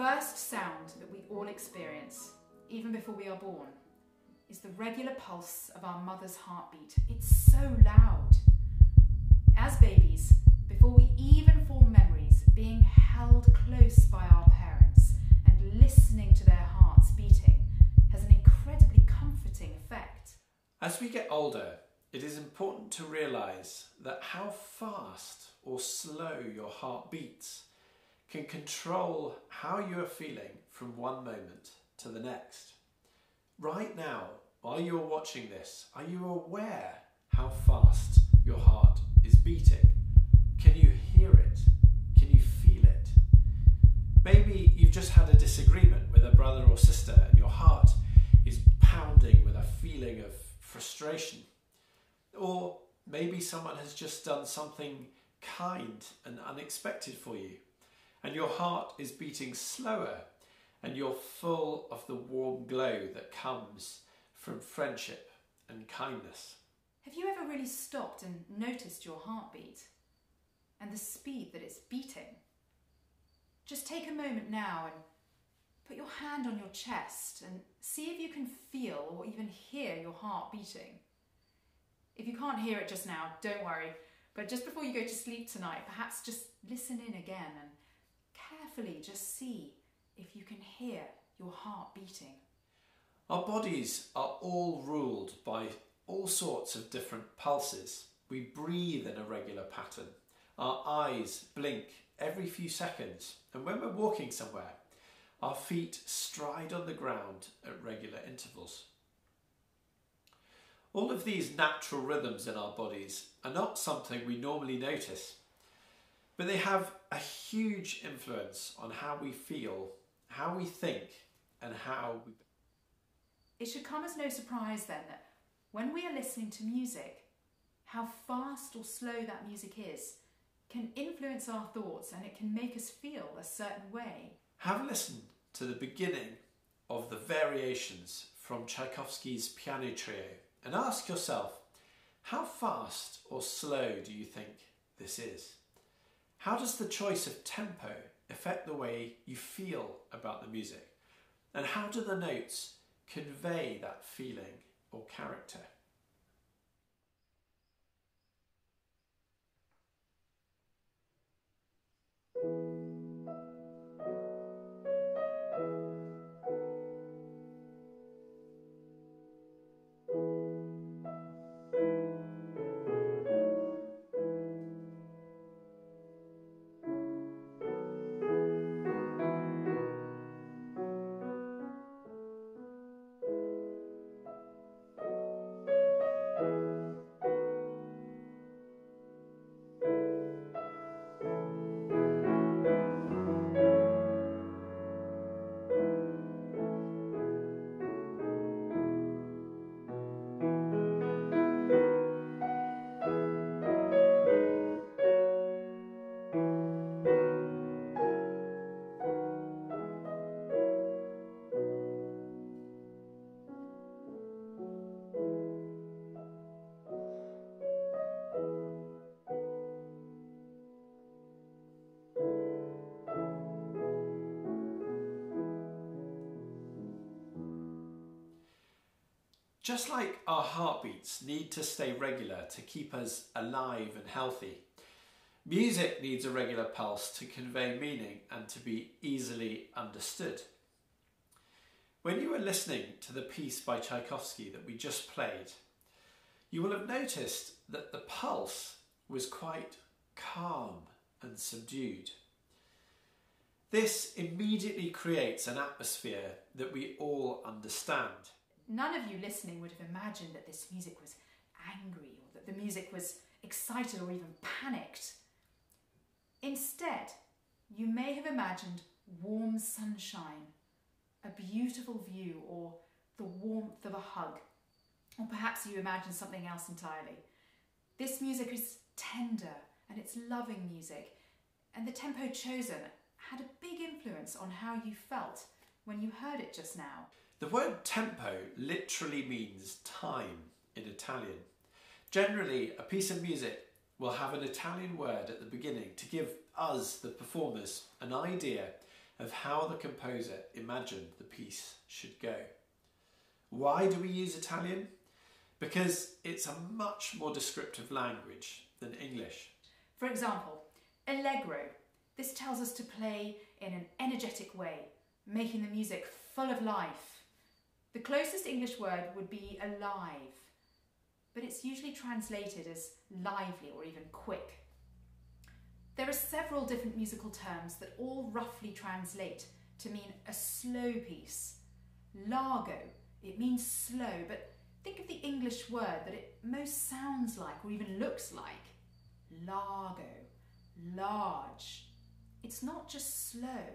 first sound that we all experience, even before we are born, is the regular pulse of our mother's heartbeat. It's so loud. As babies, before we even form memories, being held close by our parents and listening to their hearts beating has an incredibly comforting effect. As we get older, it is important to realise that how fast or slow your heart beats can control how you are feeling from one moment to the next. Right now, while you are watching this, are you aware how fast your heart is beating? Can you hear it? Can you feel it? Maybe you've just had a disagreement with a brother or sister and your heart is pounding with a feeling of frustration. Or maybe someone has just done something kind and unexpected for you and your heart is beating slower and you're full of the warm glow that comes from friendship and kindness. Have you ever really stopped and noticed your heartbeat and the speed that it's beating? Just take a moment now and put your hand on your chest and see if you can feel or even hear your heart beating. If you can't hear it just now, don't worry, but just before you go to sleep tonight, perhaps just listen in again and carefully just see if you can hear your heart beating. Our bodies are all ruled by all sorts of different pulses. We breathe in a regular pattern. Our eyes blink every few seconds. And when we're walking somewhere, our feet stride on the ground at regular intervals. All of these natural rhythms in our bodies are not something we normally notice, but they have a huge influence on how we feel, how we think, and how we. It should come as no surprise then that when we are listening to music, how fast or slow that music is can influence our thoughts and it can make us feel a certain way. Have a listen to the beginning of the variations from Tchaikovsky's piano trio and ask yourself how fast or slow do you think this is? How does the choice of tempo affect the way you feel about the music? And how do the notes convey that feeling or character? Just like our heartbeats need to stay regular to keep us alive and healthy, music needs a regular pulse to convey meaning and to be easily understood. When you were listening to the piece by Tchaikovsky that we just played, you will have noticed that the pulse was quite calm and subdued. This immediately creates an atmosphere that we all understand. None of you listening would have imagined that this music was angry or that the music was excited or even panicked. Instead, you may have imagined warm sunshine, a beautiful view, or the warmth of a hug. Or perhaps you imagined something else entirely. This music is tender and it's loving music, and the tempo chosen had a big influence on how you felt when you heard it just now. The word tempo literally means time in Italian. Generally, a piece of music will have an Italian word at the beginning to give us, the performers, an idea of how the composer imagined the piece should go. Why do we use Italian? Because it's a much more descriptive language than English. For example, allegro. This tells us to play in an energetic way, making the music full of life. The closest English word would be alive, but it's usually translated as lively or even quick. There are several different musical terms that all roughly translate to mean a slow piece. Largo, it means slow, but think of the English word that it most sounds like or even looks like. Largo, large. It's not just slow,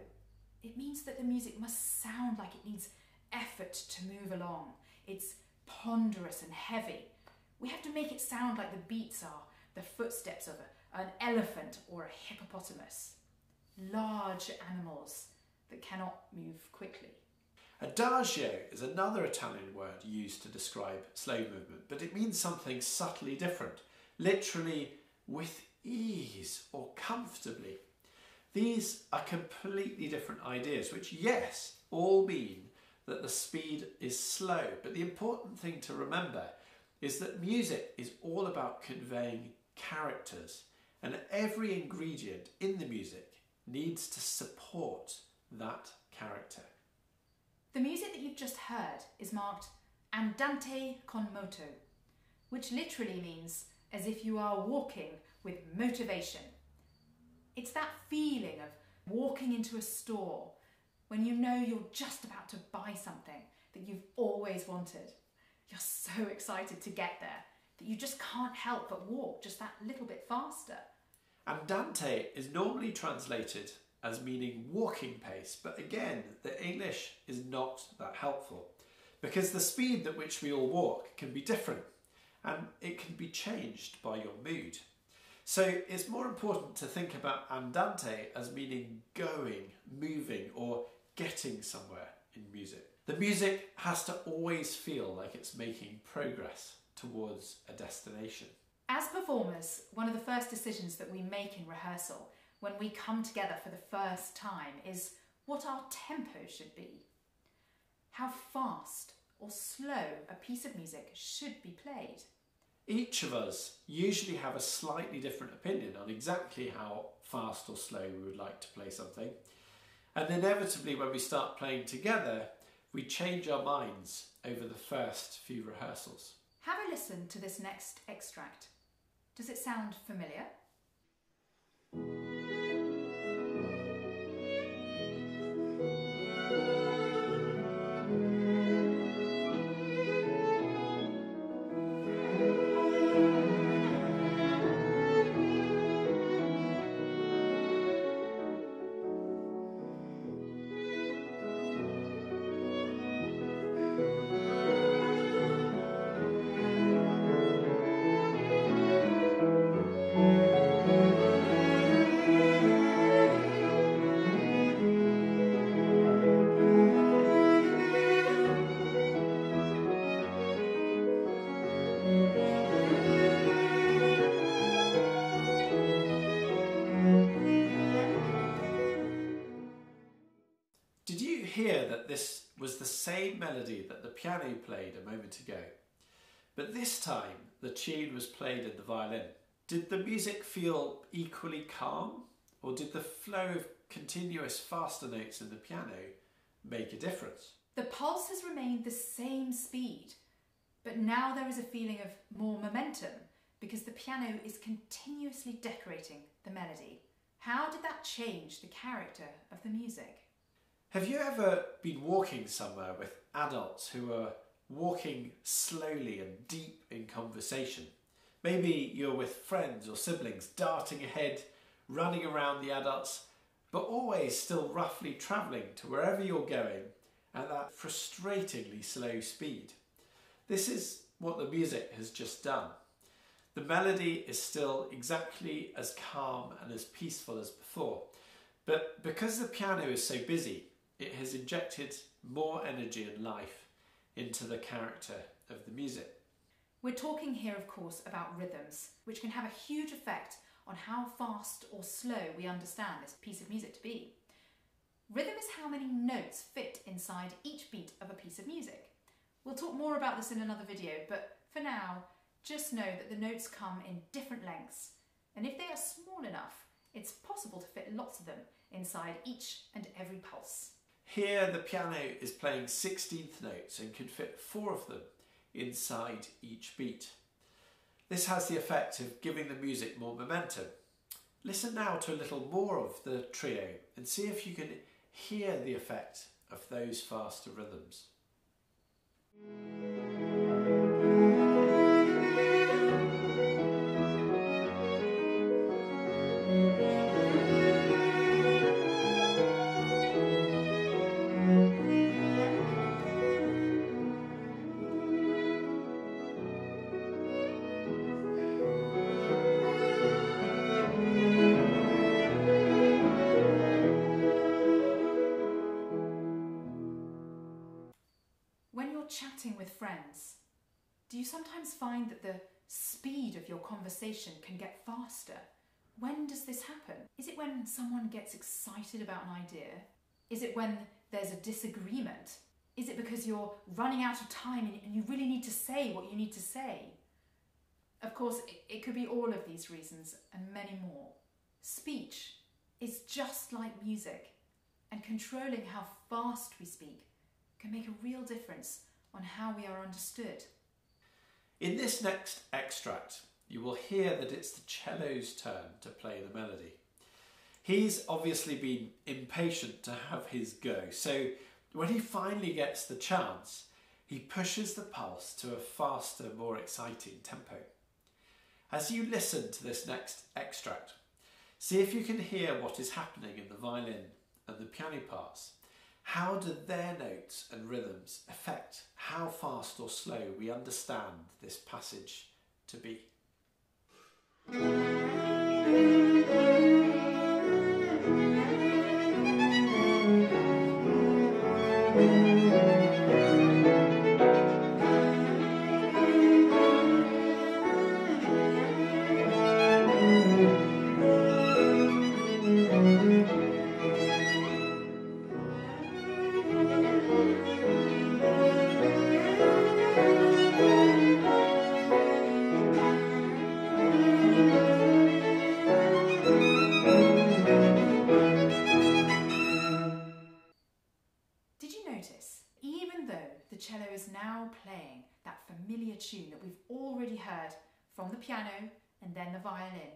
it means that the music must sound like it needs effort to move along. It's ponderous and heavy. We have to make it sound like the beats are the footsteps of a, an elephant or a hippopotamus. Large animals that cannot move quickly. Adagio is another Italian word used to describe slow movement, but it means something subtly different, literally with ease or comfortably. These are completely different ideas, which, yes, all mean that the speed is slow, but the important thing to remember is that music is all about conveying characters, and every ingredient in the music needs to support that character. The music that you've just heard is marked andante con moto, which literally means as if you are walking with motivation. It's that feeling of walking into a store when you know you're just about to buy something that you've always wanted. You're so excited to get there that you just can't help but walk just that little bit faster. Andante is normally translated as meaning walking pace, but again, the English is not that helpful because the speed at which we all walk can be different and it can be changed by your mood. So it's more important to think about andante as meaning going, moving, or getting somewhere in music. The music has to always feel like it's making progress towards a destination. As performers, one of the first decisions that we make in rehearsal when we come together for the first time is what our tempo should be. How fast or slow a piece of music should be played. Each of us usually have a slightly different opinion on exactly how fast or slow we would like to play something. And inevitably, when we start playing together, we change our minds over the first few rehearsals. Have a listen to this next extract. Does it sound familiar? Same melody that the piano played a moment ago? But this time the tune was played in the violin. Did the music feel equally calm, or did the flow of continuous faster notes in the piano make a difference? The pulse has remained the same speed, but now there is a feeling of more momentum because the piano is continuously decorating the melody. How did that change the character of the music? Have you ever been walking somewhere with adults who are walking slowly and deep in conversation? Maybe you're with friends or siblings darting ahead, running around the adults, but always still roughly travelling to wherever you're going at that frustratingly slow speed. This is what the music has just done. The melody is still exactly as calm and as peaceful as before, but because the piano is so busy, it has injected more energy and life into the character of the music. We're talking here, of course, about rhythms, which can have a huge effect on how fast or slow we understand this piece of music to be. Rhythm is how many notes fit inside each beat of a piece of music. We'll talk more about this in another video, but for now, just know that the notes come in different lengths, and if they are small enough, it's possible to fit lots of them inside each and every pulse. Here the piano is playing 16th notes and can fit four of them inside each beat. This has the effect of giving the music more momentum. Listen now to a little more of the trio and see if you can hear the effect of those faster rhythms. Find that the speed of your conversation can get faster? When does this happen? Is it when someone gets excited about an idea? Is it when there's a disagreement? Is it because you're running out of time and you really need to say what you need to say? Of course, it, could be all of these reasons and many more. Speech is just like music, and controlling how fast we speak can make a real difference on how we are understood. In this next extract, you will hear that it's the cello's turn to play the melody. He's obviously been impatient to have his go, so when he finally gets the chance, he pushes the pulse to a faster, more exciting tempo. As you listen to this next extract, see if you can hear what is happening in the violin and the piano parts. How do their notes and rhythms affect how fast or slow we understand this passage to be? The cello is now playing that familiar tune that we've already heard from the piano and then the violin,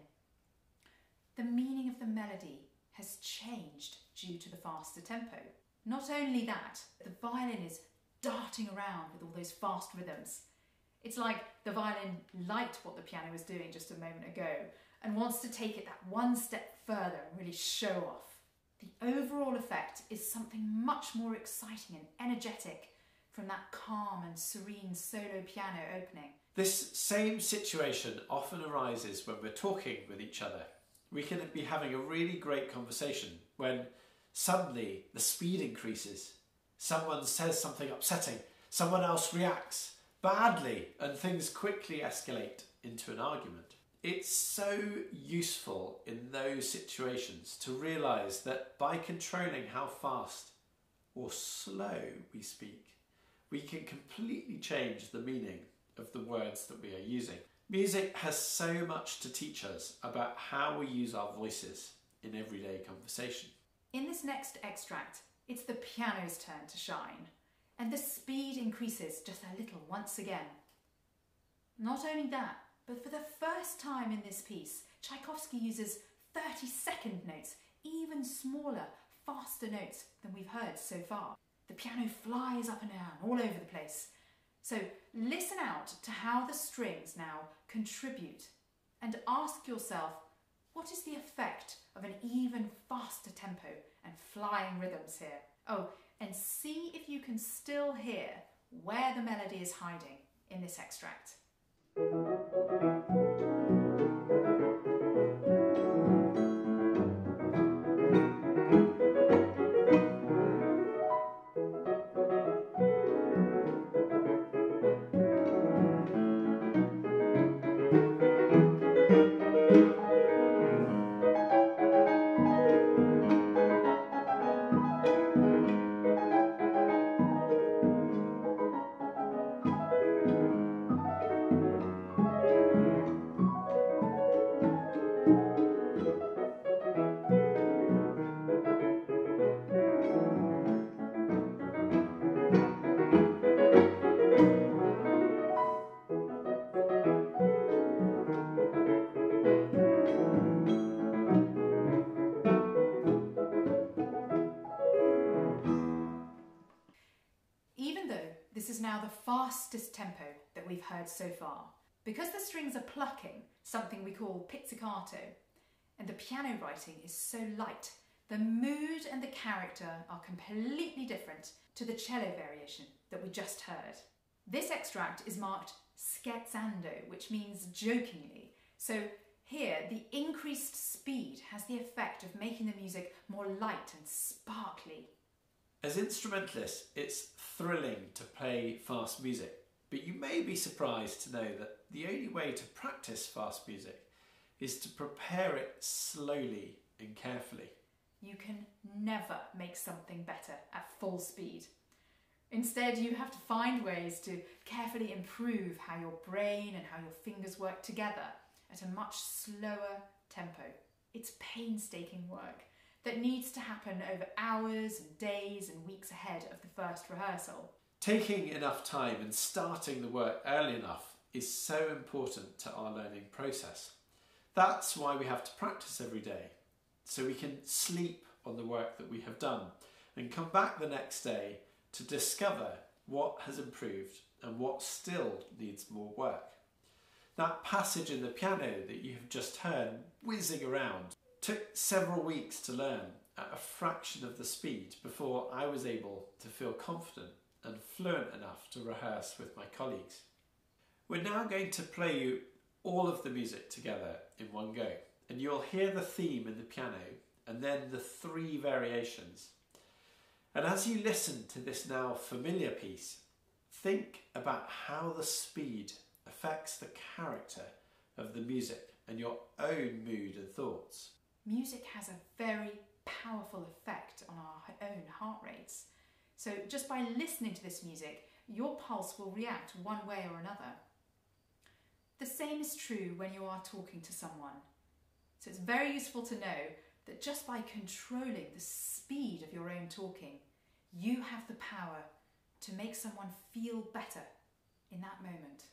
the meaning of the melody has changed due to the faster tempo. Not only that, the violin is darting around with all those fast rhythms. It's like the violin liked what the piano was doing just a moment ago and wants to take it that one step further and really show off. The overall effect is something much more exciting and energetic from that calm and serene solo piano opening. This same situation often arises when we're talking with each other. We can be having a really great conversation when suddenly the speed increases. Someone says something upsetting, someone else reacts badly, and things quickly escalate into an argument. It's so useful in those situations to realise that by controlling how fast or slow we speak, we can completely change the meaning of the words that we are using. Music has so much to teach us about how we use our voices in everyday conversation. In this next extract, it's the piano's turn to shine, and the speed increases just a little once again. Not only that, but for the first time in this piece, Tchaikovsky uses 30 second notes, even smaller, faster notes than we've heard so far. The piano flies up and down all over the place. So listen out to how the strings now contribute and ask yourself what is the effect of an even faster tempo and flying rhythms here? Oh, and see if you can still hear where the melody is hiding in this extract. Fastest tempo that we've heard so far, because the strings are plucking, something we call pizzicato, and the piano writing is so light, the mood and the character are completely different to the cello variation that we just heard. This extract is marked scherzando, which means jokingly. So here, the increased speed has the effect of making the music more light and sparkly. As instrumentalists, it's thrilling to play fast music, but you may be surprised to know that the only way to practice fast music is to prepare it slowly and carefully. You can never make something better at full speed. Instead, you have to find ways to carefully improve how your brain and how your fingers work together at a much slower tempo. It's painstaking work that needs to happen over hours and days and weeks ahead of the first rehearsal. Taking enough time and starting the work early enough is so important to our learning process. That's why we have to practice every day, so we can sleep on the work that we have done and come back the next day to discover what has improved and what still needs more work. That passage in the piano that you have just heard whizzing around took several weeks to learn at a fraction of the speed before I was able to feel confident and fluent enough to rehearse with my colleagues. We're now going to play you all of the music together in one go and you'll hear the theme in the piano and then the three variations. And as you listen to this now familiar piece, think about how the speed affects the character of the music and your own mood and thoughts. Music has a very powerful effect on our own heart rates. So just by listening to this music, your pulse will react one way or another. The same is true when you are talking to someone. So it's very useful to know that just by controlling the speed of your own talking, you have the power to make someone feel better in that moment.